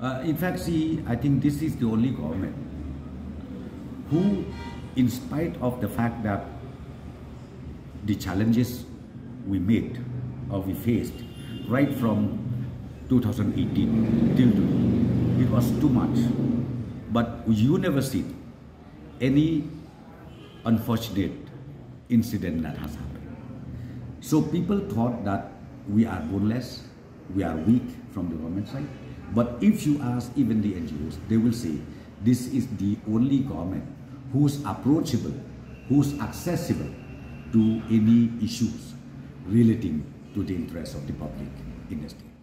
Uh, in fact, see, I think this is the only government who, in spite of the fact that the challenges we made or we faced right from 2018 till today, it was too much. But you never see any unfortunate incident that has happened. So people thought that we are boneless, we are weak from the government side. But if you ask even the NGOs, they will say this is the only government who's approachable, who's accessible to any issues relating to the interests of the public in the state.